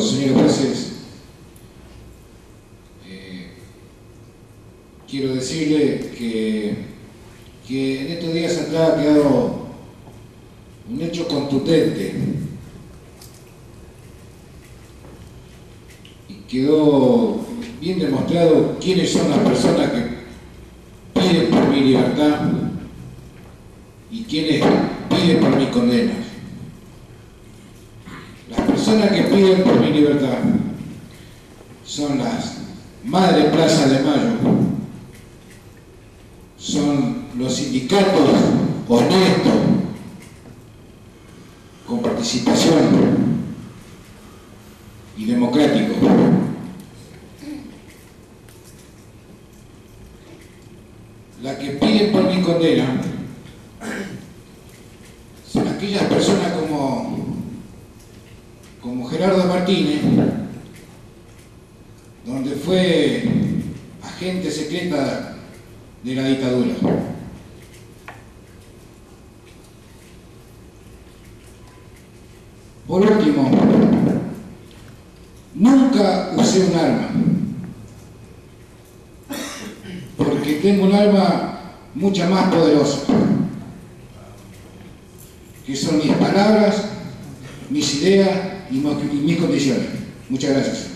todo, señores jueces, eh, quiero decirle que, en estos días atrás ha quedado un hecho contundente y quedó bien demostrado quiénes son las personas que piden por mi libertad y quienes piden por mi condena. Las personas que piden por mi libertad son las Madres Plaza de Mayo, son los sindicatos honestos, con participación y democráticos. La que piden por mi condena son aquellas personas como, como Gerardo Martínez, donde fue agente secreta de la dictadura. Por último, nunca usé un arma, porque tengo un arma mucha más poderosa, que son mis palabras, mis ideas y mis condiciones. Muchas gracias.